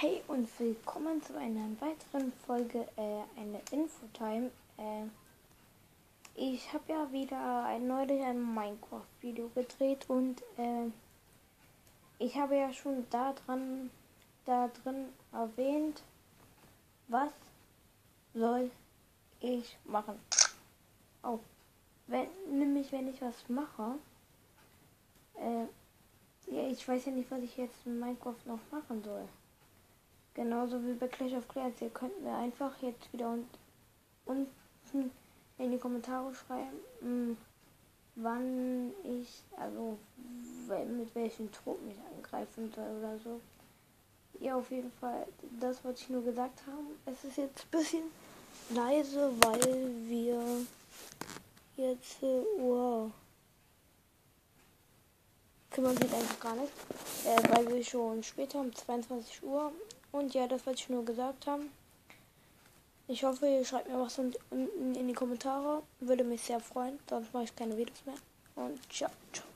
Hey und willkommen zu einer weiteren Folge, äh, eine Infotime. Äh, ich habe ja wieder ein, neulich ein Minecraft-Video gedreht und äh, ich habe ja schon da dran, da drin erwähnt, was soll ich machen. Oh, wenn, nämlich wenn ich was mache, äh, ja, ich weiß ja nicht, was ich jetzt in Minecraft noch machen soll. Genauso wie bei Clash of Clans. Ihr könnt mir einfach jetzt wieder unten in die Kommentare schreiben, hm, wann ich, also mit welchem Trupp mich angreifen soll oder so. Ja, auf jeden Fall, das wollte ich nur gesagt haben. Es ist jetzt ein bisschen leise, weil wir jetzt, äh, wow, kümmern sich einfach gar nicht, äh, wir schon später um 22 Uhr und ja, das wollte ich nur gesagt haben. Ich hoffe, ihr schreibt mir was unten in die Kommentare. Würde mich sehr freuen. Sonst mache ich keine Videos mehr. Und ciao. ciao.